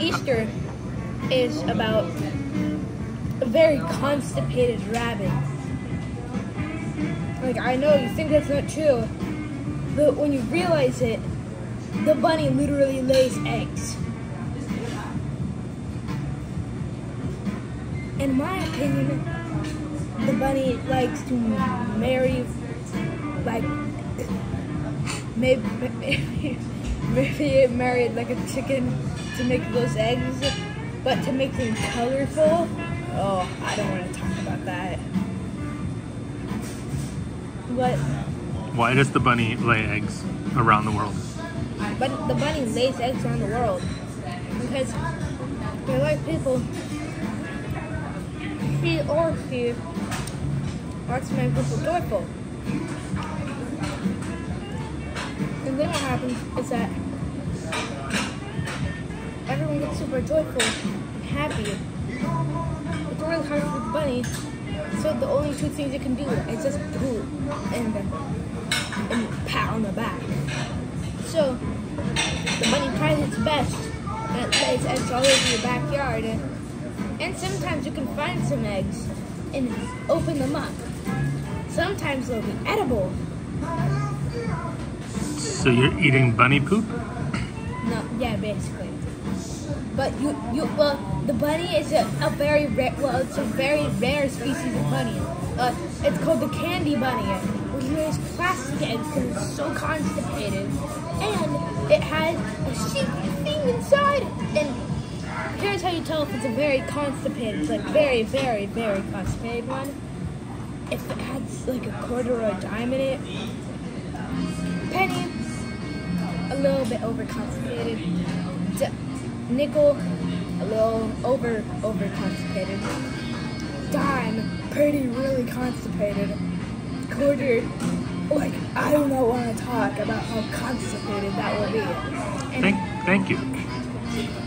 Easter is about a very constipated rabbit. Like, I know you think that's not true, but when you realize it, the bunny literally lays eggs. In my opinion, the bunny likes to marry, like, maybe, maybe, maybe it married like a chicken to make those eggs, but to make them colorful, oh, I don't want to talk about that. But Why does the bunny lay eggs around the world? But the bunny lays eggs around the world because they're like people. He or she wants to make people joyful. And then what happens is that everyone gets super joyful and happy. It's really hard for the bunny, so the only two things it can do is just poo and, and pat on the back. So the bunny tries its best and it lays eggs all over your backyard. And sometimes you can find some eggs and open them up. Sometimes they'll be edible. So you're eating bunny poop? No, yeah, basically. But you, you, well, the bunny is a, a very rare, well, it's a very rare species of bunny. Uh, it's called the candy bunny, which lays plastic eggs because it's so constipated, and it has a secret thing inside. And here's how you tell if it's a very constipated, like very, very, very constipated one. If it has like a a dime in it, a little bit over constipated. D- nickel, a little over over constipated. Dime, pretty really constipated. Quarter, like I do not want to talk about how constipated that will be. And Thank, thank you.